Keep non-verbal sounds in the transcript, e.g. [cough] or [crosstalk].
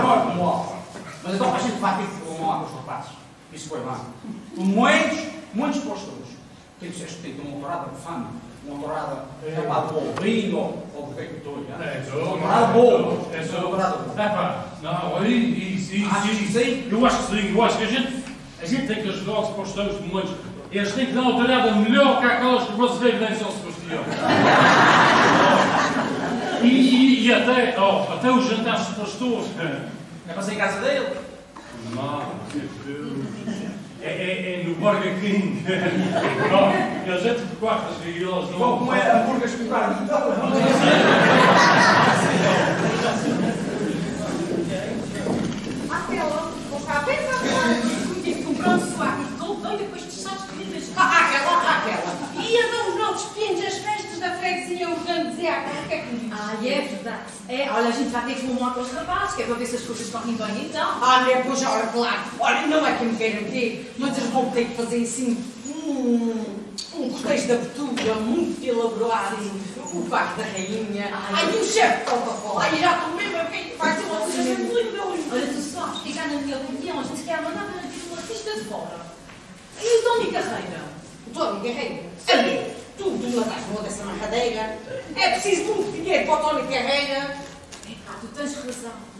Não é como ó. Mas então a gente vai ter que falar com os rapazes. Isso foi lá. Muitos, muitos. Quem disseste que tem uma autorada profana, uma autorada chamada para o vinho ou o que é que estou a É, Uma só. autorada boa. É Uma só. autorada boa. É não, aí, isso, isso, sim? Eu acho que sim, eu acho que a gente, a gente tem que ajudar os posteiros de muitos. Eles têm que dar uma talhada melhor que aquelas que vocês nem São Sebastião. [laughs] E, até, oh, até os jantares de pastores. É para ser em casa dele. Não, meu Deus. É, é, é no Burger King. Não, eles entram de quartas e eles não. Como é hambúrgueres com carne. Aquela, [laughs] freguesia, o grande dizer aquela, o que é que me diz? Ah, é verdade. É, olha, a gente vai ter que filmar com os rapazes, que é para ver se as coisas correm bem então. Ah, né, pois, olha, claro. Olha, não é que me queiram ter, mas eles vão ter que fazer assim um, um cortejo de abertura muito elaborado. O barco da rainha. Ai. Ai, e o chefe de Coca-Cola. Ai, já estou mesmo a ver que vai ser uma coisa muito linda. Olha, tu só, ficar na minha opinião, a gente quer mandar para um artista de fora. E o Tony Carreira? O Tony Carreira. Sabe, tu, tu me estás boa dessa marradeira. É preciso muito dinheiro para o Tony Carreira. Ah, tu tens razão.